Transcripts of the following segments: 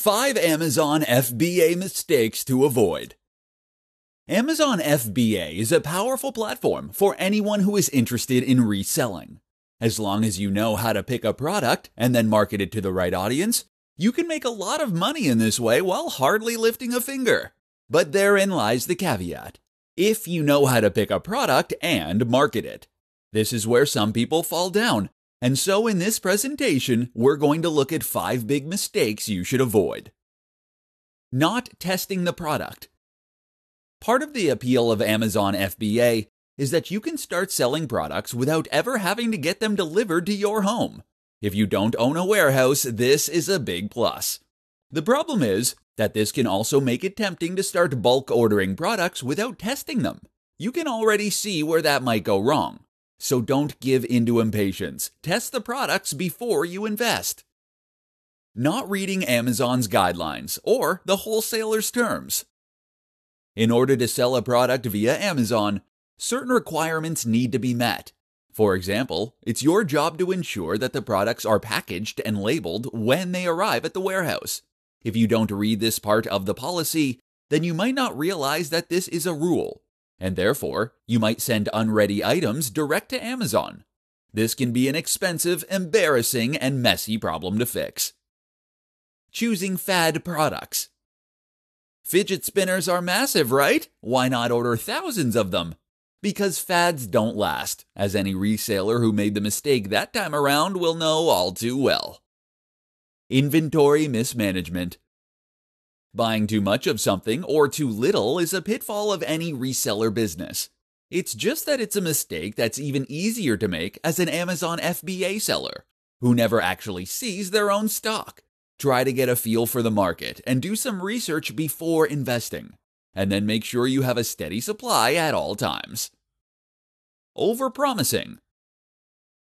5 Amazon FBA mistakes to avoid. Amazon FBA is a powerful platform for anyone who is interested in reselling. As long as you know how to pick a product and then market it to the right audience, you can make a lot of money in this way while hardly lifting a finger. But therein lies the caveat. If you know how to pick a product and market it. This is where some people fall down and so, in this presentation, we're going to look at five big mistakes you should avoid. Not testing the product. Part of the appeal of Amazon FBA is that you can start selling products without ever having to get them delivered to your home. If you don't own a warehouse, this is a big plus. The problem is that this can also make it tempting to start bulk ordering products without testing them. You can already see where that might go wrong. So don't give into impatience. Test the products before you invest. Not reading Amazon's guidelines or the wholesaler's terms. In order to sell a product via Amazon, certain requirements need to be met. For example, it's your job to ensure that the products are packaged and labeled when they arrive at the warehouse. If you don't read this part of the policy, then you might not realize that this is a rule and therefore you might send unready items direct to Amazon. This can be an expensive, embarrassing, and messy problem to fix. Choosing fad products. Fidget spinners are massive, right? Why not order thousands of them? Because fads don't last, as any reseller who made the mistake that time around will know all too well. Inventory mismanagement. Buying too much of something or too little is a pitfall of any reseller business. It's just that it's a mistake that's even easier to make as an Amazon FBA seller, who never actually sees their own stock. Try to get a feel for the market and do some research before investing, and then make sure you have a steady supply at all times. Overpromising.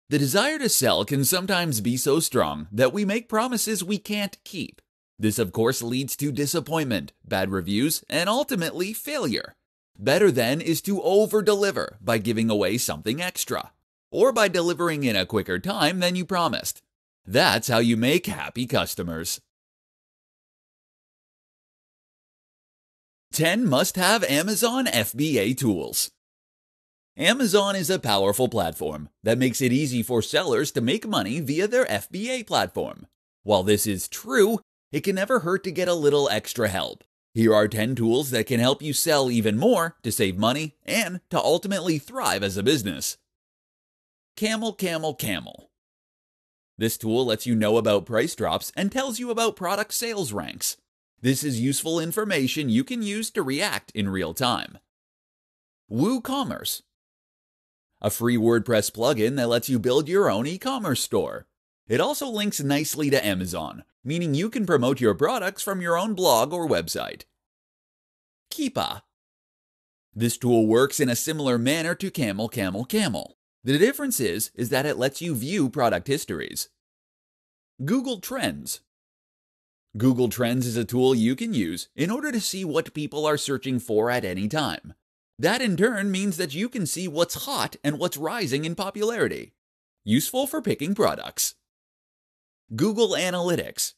The desire to sell can sometimes be so strong that we make promises we can't keep. This, of course, leads to disappointment, bad reviews, and ultimately failure. Better then is to over deliver by giving away something extra, or by delivering in a quicker time than you promised. That's how you make happy customers. 10 must have Amazon FBA tools. Amazon is a powerful platform that makes it easy for sellers to make money via their FBA platform. While this is true, it can never hurt to get a little extra help. Here are 10 tools that can help you sell even more to save money and to ultimately thrive as a business. Camel, Camel, Camel. This tool lets you know about price drops and tells you about product sales ranks. This is useful information you can use to react in real time. WooCommerce. A free WordPress plugin that lets you build your own e commerce store. It also links nicely to Amazon, meaning you can promote your products from your own blog or website. Keepa. This tool works in a similar manner to Camel Camel Camel. The difference is, is that it lets you view product histories. Google Trends. Google Trends is a tool you can use in order to see what people are searching for at any time. That in turn means that you can see what's hot and what's rising in popularity. Useful for picking products. Google Analytics.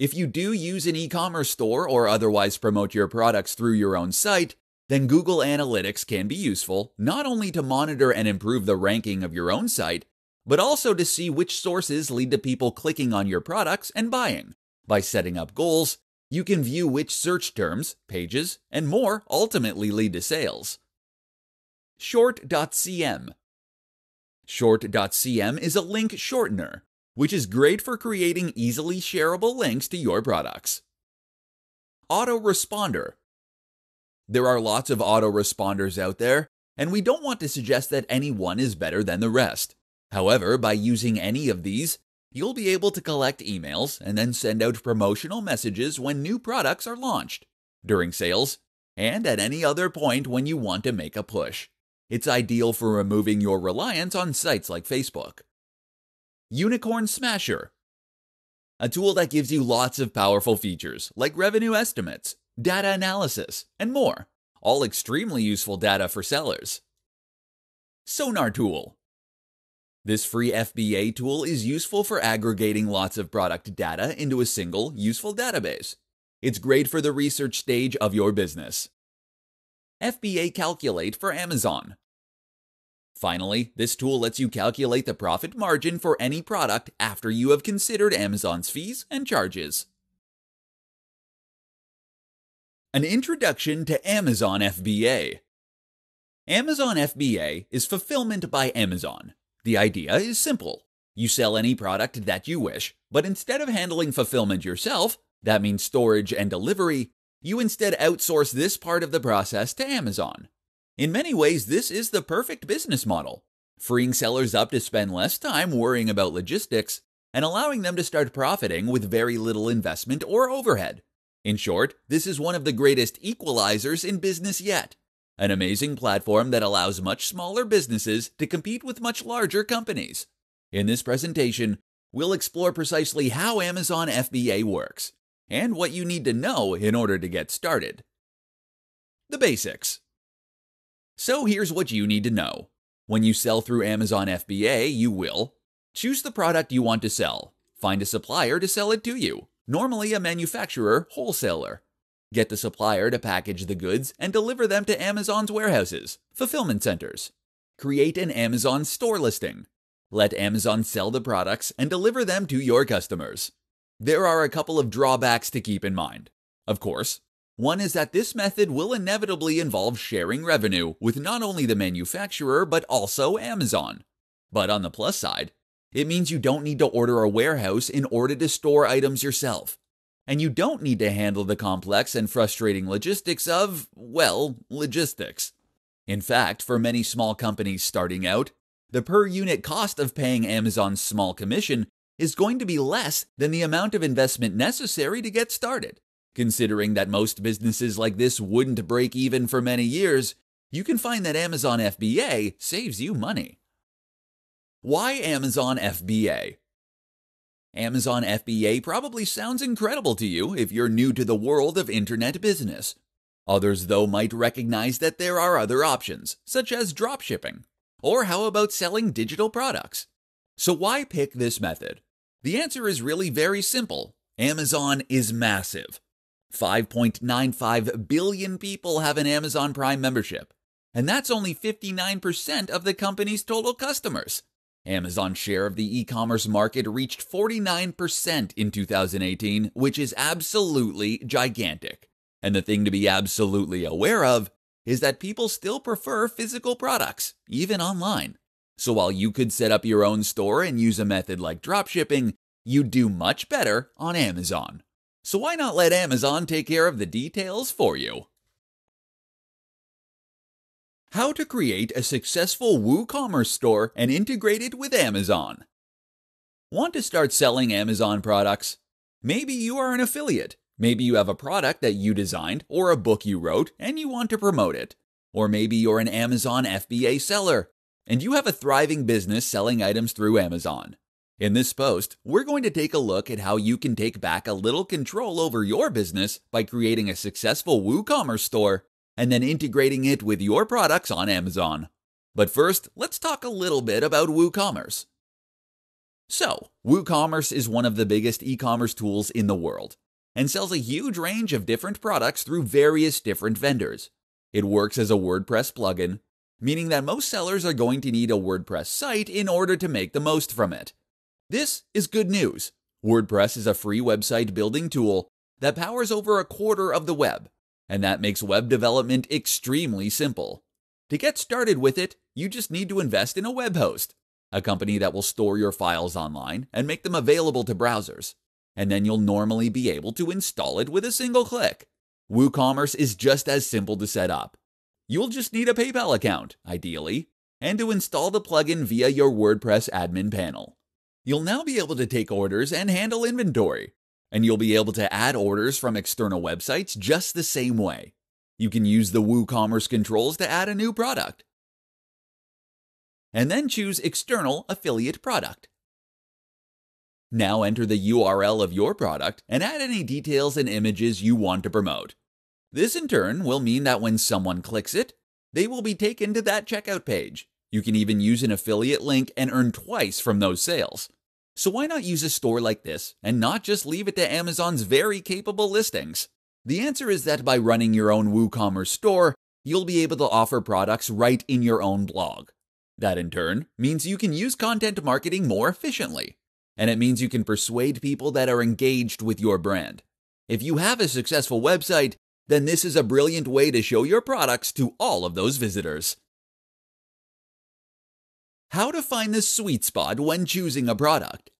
If you do use an e commerce store or otherwise promote your products through your own site, then Google Analytics can be useful not only to monitor and improve the ranking of your own site, but also to see which sources lead to people clicking on your products and buying. By setting up goals, you can view which search terms, pages, and more ultimately lead to sales. Short.cm Short.cm is a link shortener which is great for creating easily shareable links to your products. Autoresponder. There are lots of autoresponders out there, and we don't want to suggest that any one is better than the rest. However, by using any of these, you'll be able to collect emails and then send out promotional messages when new products are launched, during sales, and at any other point when you want to make a push. It's ideal for removing your reliance on sites like Facebook. Unicorn Smasher, a tool that gives you lots of powerful features like revenue estimates, data analysis, and more, all extremely useful data for sellers. Sonar Tool. This free FBA tool is useful for aggregating lots of product data into a single, useful database. It's great for the research stage of your business. FBA Calculate for Amazon. Finally, this tool lets you calculate the profit margin for any product after you have considered Amazon's fees and charges. An introduction to Amazon FBA. Amazon FBA is fulfillment by Amazon. The idea is simple. You sell any product that you wish, but instead of handling fulfillment yourself, that means storage and delivery, you instead outsource this part of the process to Amazon. In many ways, this is the perfect business model, freeing sellers up to spend less time worrying about logistics and allowing them to start profiting with very little investment or overhead. In short, this is one of the greatest equalizers in business yet. An amazing platform that allows much smaller businesses to compete with much larger companies. In this presentation, we'll explore precisely how Amazon FBA works and what you need to know in order to get started. The basics. So here's what you need to know. When you sell through Amazon FBA, you will choose the product you want to sell, find a supplier to sell it to you, normally a manufacturer wholesaler. Get the supplier to package the goods and deliver them to Amazon's warehouses, fulfillment centers. Create an Amazon store listing. Let Amazon sell the products and deliver them to your customers. There are a couple of drawbacks to keep in mind. Of course, one is that this method will inevitably involve sharing revenue with not only the manufacturer but also Amazon. But on the plus side, it means you don't need to order a warehouse in order to store items yourself. And you don't need to handle the complex and frustrating logistics of, well, logistics. In fact, for many small companies starting out, the per unit cost of paying Amazon's small commission is going to be less than the amount of investment necessary to get started. Considering that most businesses like this wouldn't break even for many years, you can find that Amazon FBA saves you money. Why Amazon FBA? Amazon FBA probably sounds incredible to you if you're new to the world of internet business. Others, though, might recognize that there are other options, such as dropshipping. Or how about selling digital products? So, why pick this method? The answer is really very simple Amazon is massive. 5.95 billion people have an Amazon Prime membership, and that's only 59% of the company's total customers. Amazon's share of the e commerce market reached 49% in 2018, which is absolutely gigantic. And the thing to be absolutely aware of is that people still prefer physical products, even online. So while you could set up your own store and use a method like dropshipping, you'd do much better on Amazon. So why not let Amazon take care of the details for you? How to create a successful WooCommerce store and integrate it with Amazon. Want to start selling Amazon products? Maybe you are an affiliate. Maybe you have a product that you designed or a book you wrote and you want to promote it. Or maybe you're an Amazon FBA seller and you have a thriving business selling items through Amazon. In this post, we're going to take a look at how you can take back a little control over your business by creating a successful WooCommerce store and then integrating it with your products on Amazon. But first, let's talk a little bit about WooCommerce. So, WooCommerce is one of the biggest e commerce tools in the world and sells a huge range of different products through various different vendors. It works as a WordPress plugin, meaning that most sellers are going to need a WordPress site in order to make the most from it. This is good news. WordPress is a free website building tool that powers over a quarter of the web, and that makes web development extremely simple. To get started with it, you just need to invest in a web host, a company that will store your files online and make them available to browsers. And then you'll normally be able to install it with a single click. WooCommerce is just as simple to set up. You'll just need a PayPal account, ideally, and to install the plugin via your WordPress admin panel. You'll now be able to take orders and handle inventory, and you'll be able to add orders from external websites just the same way. You can use the WooCommerce controls to add a new product. And then choose External Affiliate Product. Now enter the URL of your product and add any details and images you want to promote. This in turn will mean that when someone clicks it, they will be taken to that checkout page. You can even use an affiliate link and earn twice from those sales. So why not use a store like this and not just leave it to Amazon's very capable listings? The answer is that by running your own WooCommerce store, you'll be able to offer products right in your own blog. That in turn means you can use content marketing more efficiently. And it means you can persuade people that are engaged with your brand. If you have a successful website, then this is a brilliant way to show your products to all of those visitors. How to find the sweet spot when choosing a product.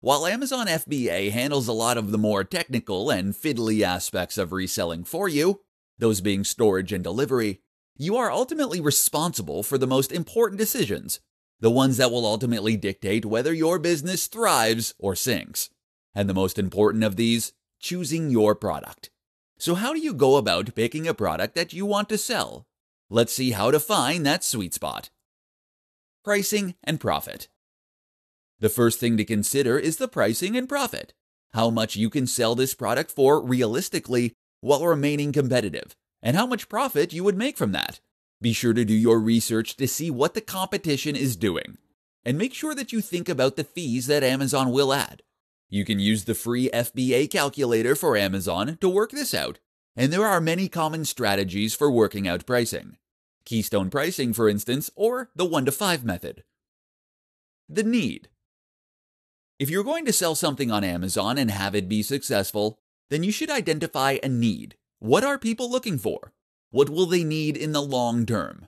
While Amazon FBA handles a lot of the more technical and fiddly aspects of reselling for you, those being storage and delivery, you are ultimately responsible for the most important decisions, the ones that will ultimately dictate whether your business thrives or sinks. And the most important of these, choosing your product. So, how do you go about picking a product that you want to sell? Let's see how to find that sweet spot pricing, and profit. The first thing to consider is the pricing and profit. How much you can sell this product for realistically while remaining competitive, and how much profit you would make from that. Be sure to do your research to see what the competition is doing, and make sure that you think about the fees that Amazon will add. You can use the free FBA calculator for Amazon to work this out, and there are many common strategies for working out pricing. Keystone pricing, for instance, or the 1 to 5 method. The need. If you're going to sell something on Amazon and have it be successful, then you should identify a need. What are people looking for? What will they need in the long term?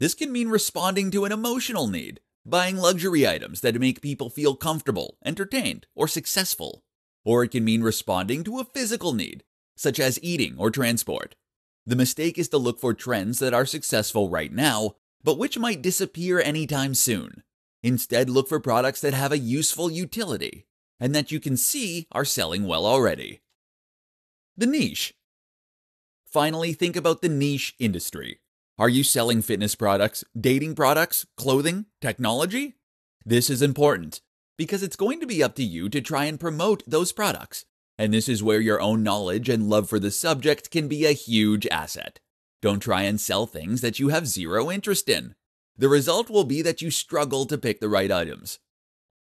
This can mean responding to an emotional need, buying luxury items that make people feel comfortable, entertained, or successful. Or it can mean responding to a physical need, such as eating or transport. The mistake is to look for trends that are successful right now, but which might disappear anytime soon. Instead, look for products that have a useful utility and that you can see are selling well already. The niche. Finally, think about the niche industry. Are you selling fitness products, dating products, clothing, technology? This is important because it's going to be up to you to try and promote those products and this is where your own knowledge and love for the subject can be a huge asset. Don't try and sell things that you have zero interest in. The result will be that you struggle to pick the right items,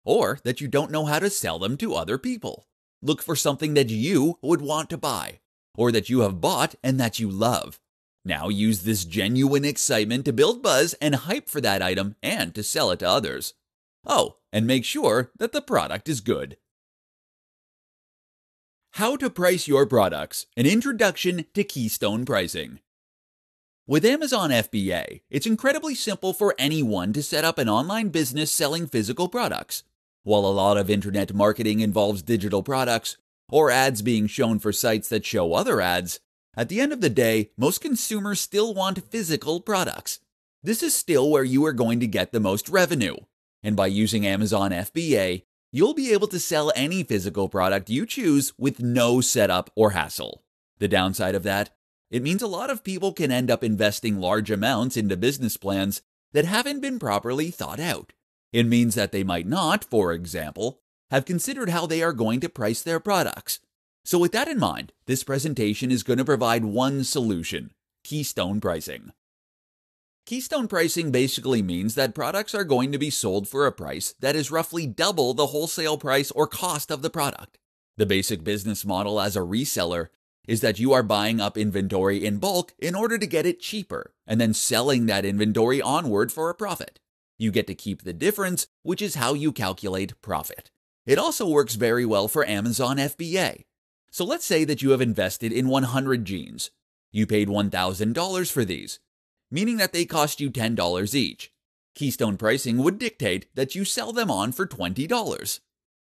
or that you don't know how to sell them to other people. Look for something that you would want to buy, or that you have bought and that you love. Now use this genuine excitement to build buzz and hype for that item and to sell it to others. Oh, and make sure that the product is good. How to Price Your Products An Introduction to Keystone Pricing. With Amazon FBA, it's incredibly simple for anyone to set up an online business selling physical products. While a lot of internet marketing involves digital products, or ads being shown for sites that show other ads, at the end of the day, most consumers still want physical products. This is still where you are going to get the most revenue. And by using Amazon FBA, you'll be able to sell any physical product you choose with no setup or hassle. The downside of that, it means a lot of people can end up investing large amounts into business plans that haven't been properly thought out. It means that they might not, for example, have considered how they are going to price their products. So, with that in mind, this presentation is going to provide one solution Keystone Pricing. Keystone pricing basically means that products are going to be sold for a price that is roughly double the wholesale price or cost of the product. The basic business model as a reseller is that you are buying up inventory in bulk in order to get it cheaper and then selling that inventory onward for a profit. You get to keep the difference, which is how you calculate profit. It also works very well for Amazon FBA. So let's say that you have invested in 100 jeans. You paid $1,000 for these meaning that they cost you $10 each. Keystone pricing would dictate that you sell them on for $20.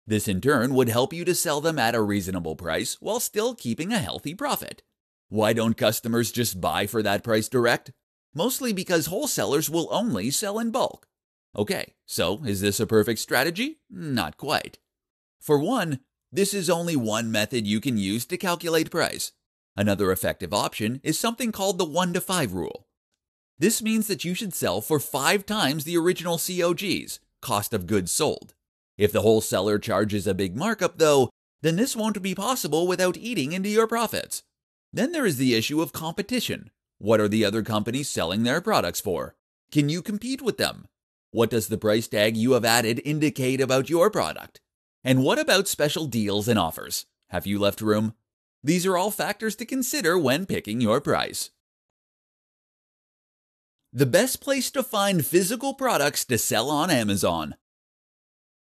This in turn would help you to sell them at a reasonable price while still keeping a healthy profit. Why don't customers just buy for that price direct? Mostly because wholesalers will only sell in bulk. Okay, so is this a perfect strategy? Not quite. For one, this is only one method you can use to calculate price. Another effective option is something called the 1 to 5 rule. This means that you should sell for five times the original COG's, cost of goods sold. If the wholesaler charges a big markup, though, then this won't be possible without eating into your profits. Then there is the issue of competition. What are the other companies selling their products for? Can you compete with them? What does the price tag you have added indicate about your product? And what about special deals and offers? Have you left room? These are all factors to consider when picking your price. The best place to find physical products to sell on Amazon.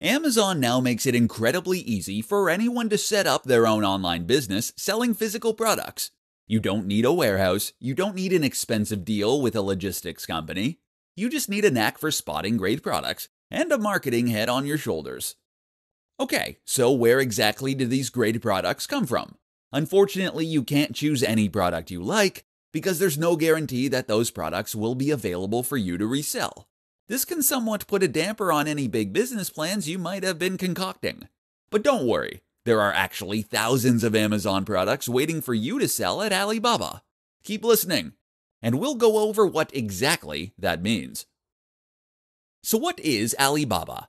Amazon now makes it incredibly easy for anyone to set up their own online business selling physical products. You don't need a warehouse, you don't need an expensive deal with a logistics company. You just need a knack for spotting great products and a marketing head on your shoulders. Okay, so where exactly do these great products come from? Unfortunately, you can't choose any product you like because there's no guarantee that those products will be available for you to resell. This can somewhat put a damper on any big business plans you might have been concocting. But don't worry, there are actually thousands of Amazon products waiting for you to sell at Alibaba. Keep listening, and we'll go over what exactly that means. So, what is Alibaba?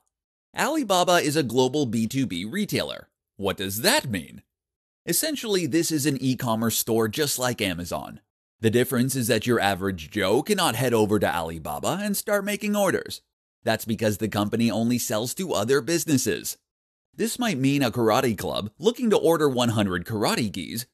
Alibaba is a global B2B retailer. What does that mean? Essentially, this is an e commerce store just like Amazon. The difference is that your average Joe cannot head over to Alibaba and start making orders. That's because the company only sells to other businesses. This might mean a karate club looking to order 100 karate gis,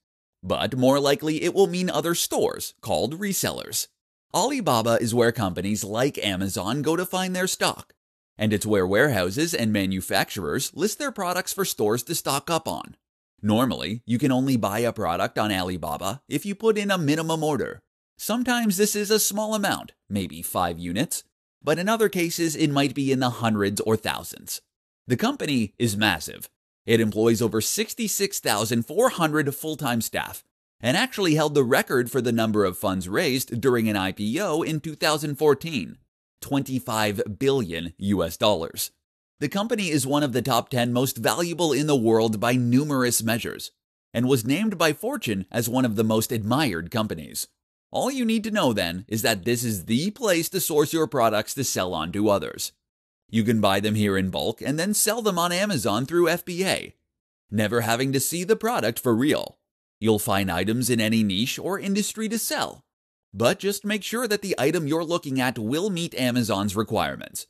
but more likely it will mean other stores called resellers. Alibaba is where companies like Amazon go to find their stock, and it's where warehouses and manufacturers list their products for stores to stock up on. Normally, you can only buy a product on Alibaba if you put in a minimum order. Sometimes this is a small amount, maybe 5 units, but in other cases it might be in the hundreds or thousands. The company is massive. It employs over 66,400 full time staff and actually held the record for the number of funds raised during an IPO in 2014 25 billion US dollars. The company is one of the top 10 most valuable in the world by numerous measures, and was named by Fortune as one of the most admired companies. All you need to know then is that this is the place to source your products to sell on to others. You can buy them here in bulk and then sell them on Amazon through FBA, never having to see the product for real. You'll find items in any niche or industry to sell, but just make sure that the item you're looking at will meet Amazon's requirements.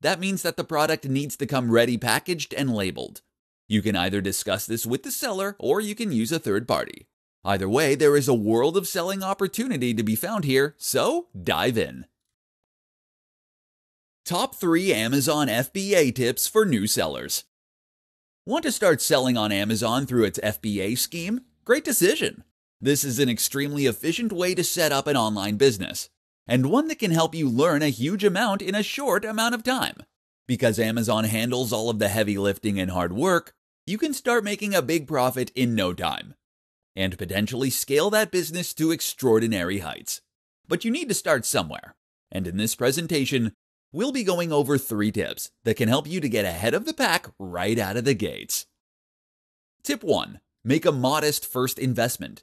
That means that the product needs to come ready packaged and labeled. You can either discuss this with the seller or you can use a third party. Either way, there is a world of selling opportunity to be found here, so dive in. Top 3 Amazon FBA tips for new sellers. Want to start selling on Amazon through its FBA scheme? Great decision! This is an extremely efficient way to set up an online business and one that can help you learn a huge amount in a short amount of time. Because Amazon handles all of the heavy lifting and hard work, you can start making a big profit in no time and potentially scale that business to extraordinary heights. But you need to start somewhere. And in this presentation, we'll be going over three tips that can help you to get ahead of the pack right out of the gates. Tip 1 Make a modest first investment.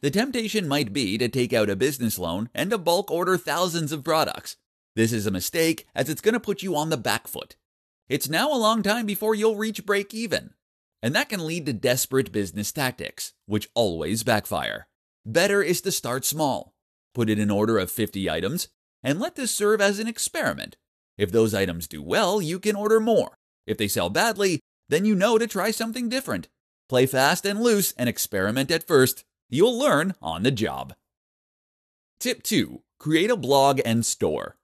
The temptation might be to take out a business loan and to bulk order thousands of products. This is a mistake as it's going to put you on the back foot. It's now a long time before you'll reach break even. And that can lead to desperate business tactics, which always backfire. Better is to start small. Put in an order of 50 items and let this serve as an experiment. If those items do well, you can order more. If they sell badly, then you know to try something different. Play fast and loose and experiment at first You'll learn on the job. Tip 2 Create a blog and store.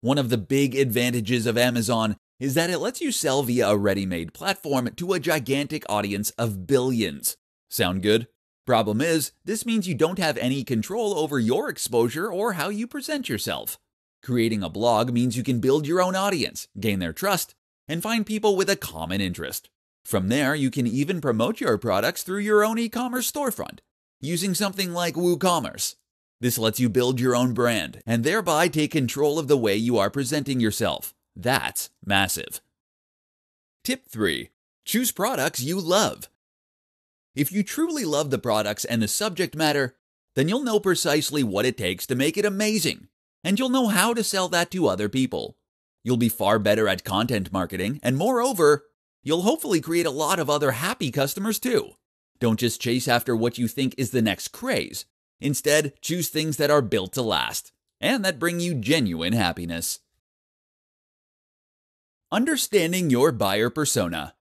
One of the big advantages of Amazon is that it lets you sell via a ready made platform to a gigantic audience of billions. Sound good? Problem is, this means you don't have any control over your exposure or how you present yourself. Creating a blog means you can build your own audience, gain their trust, and find people with a common interest. From there, you can even promote your products through your own e commerce storefront using something like WooCommerce. This lets you build your own brand and thereby take control of the way you are presenting yourself. That's massive. Tip 3 Choose products you love. If you truly love the products and the subject matter, then you'll know precisely what it takes to make it amazing, and you'll know how to sell that to other people. You'll be far better at content marketing, and moreover, You'll hopefully create a lot of other happy customers too. Don't just chase after what you think is the next craze. Instead, choose things that are built to last. and that bring you genuine happiness. Understanding your buyer persona.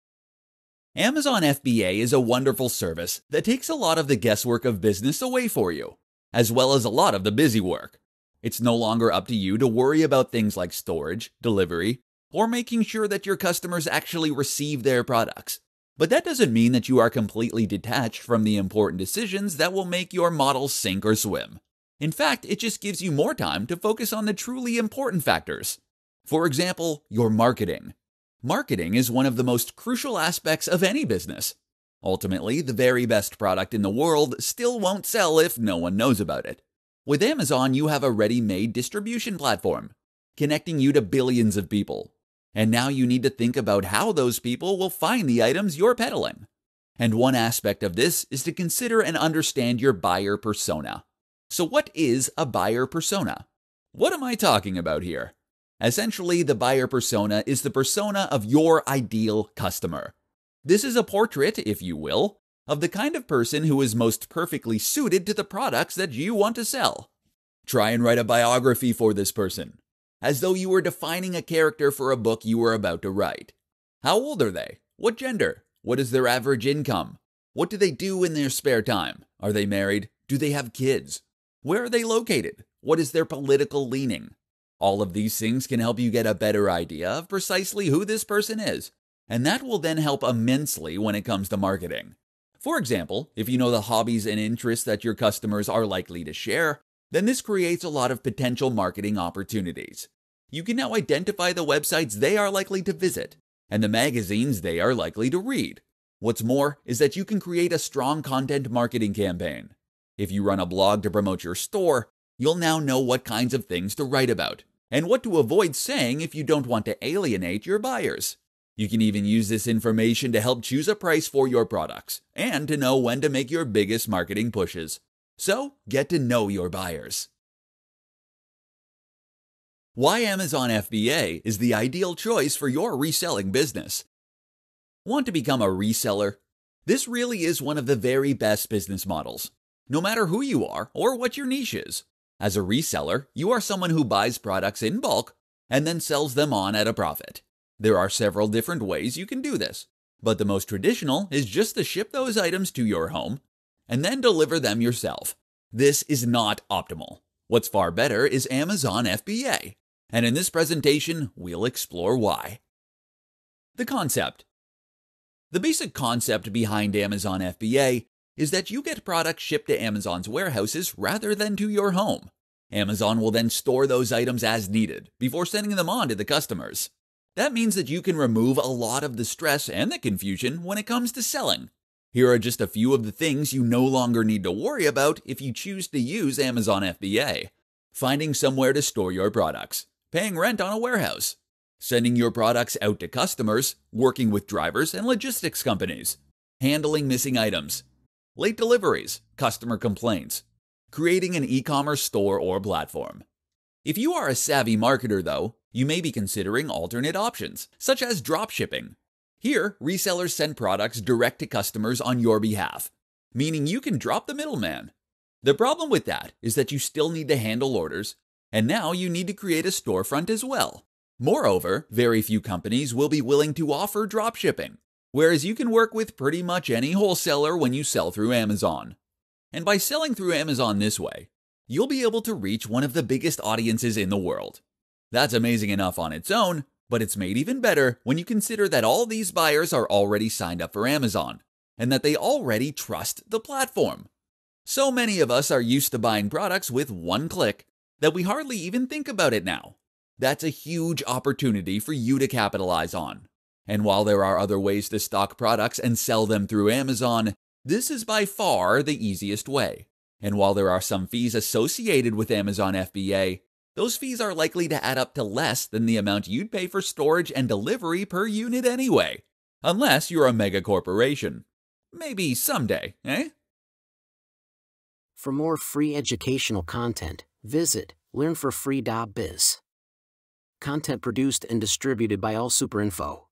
Amazon FBA is a wonderful service that takes a lot of the guesswork of business away for you, as well as a lot of the busy work. It's no longer up to you to worry about things like storage, delivery, or making sure that your customers actually receive their products. But that doesn't mean that you are completely detached from the important decisions that will make your model sink or swim. In fact, it just gives you more time to focus on the truly important factors, for example, your marketing. Marketing is one of the most crucial aspects of any business. Ultimately, the very best product in the world still won't sell if no one knows about it. With Amazon, you have a ready made distribution platform, connecting you to billions of people. And now you need to think about how those people will find the items you're peddling. And one aspect of this is to consider and understand your buyer persona. So, what is a buyer persona? What am I talking about here? Essentially, the buyer persona is the persona of your ideal customer. This is a portrait, if you will, of the kind of person who is most perfectly suited to the products that you want to sell. Try and write a biography for this person, as though you were defining a character for a book you were about to write. How old are they? What gender? What is their average income? What do they do in their spare time? Are they married? Do they have kids? Where are they located? What is their political leaning? All of these things can help you get a better idea of precisely who this person is, and that will then help immensely when it comes to marketing. For example, if you know the hobbies and interests that your customers are likely to share, then this creates a lot of potential marketing opportunities. You can now identify the websites they are likely to visit and the magazines they are likely to read. What's more is that you can create a strong content marketing campaign. If you run a blog to promote your store, you'll now know what kinds of things to write about and what to avoid saying if you don't want to alienate your buyers. You can even use this information to help choose a price for your products and to know when to make your biggest marketing pushes. So, get to know your buyers. Why Amazon FBA is the ideal choice for your reselling business. Want to become a reseller? This really is one of the very best business models, no matter who you are or what your niche is. As a reseller, you are someone who buys products in bulk and then sells them on at a profit. There are several different ways you can do this, but the most traditional is just to ship those items to your home and then deliver them yourself. This is not optimal. What's far better is Amazon FBA, and in this presentation, we'll explore why. The concept. The basic concept behind Amazon FBA is that you get products shipped to Amazon's warehouses rather than to your home. Amazon will then store those items as needed before sending them on to the customers. That means that you can remove a lot of the stress and the confusion when it comes to selling. Here are just a few of the things you no longer need to worry about if you choose to use Amazon FBA. Finding somewhere to store your products, paying rent on a warehouse, sending your products out to customers, working with drivers and logistics companies, handling missing items, late deliveries, customer complaints, creating an e commerce store or platform. If you are a savvy marketer, though, you may be considering alternate options, such as dropshipping. Here, resellers send products direct to customers on your behalf, meaning you can drop the middleman. The problem with that is that you still need to handle orders, and now you need to create a storefront as well. Moreover, very few companies will be willing to offer dropshipping, whereas you can work with pretty much any wholesaler when you sell through Amazon. And by selling through Amazon this way, you'll be able to reach one of the biggest audiences in the world. That's amazing enough on its own, but it's made even better when you consider that all these buyers are already signed up for Amazon and that they already trust the platform. So many of us are used to buying products with one click that we hardly even think about it now. That's a huge opportunity for you to capitalize on. And while there are other ways to stock products and sell them through Amazon, this is by far the easiest way. And while there are some fees associated with Amazon FBA, those fees are likely to add up to less than the amount you'd pay for storage and delivery per unit anyway. Unless you're a mega corporation. Maybe someday, eh? For more free educational content, visit learnforfree.biz. Content produced and distributed by AllSuperInfo.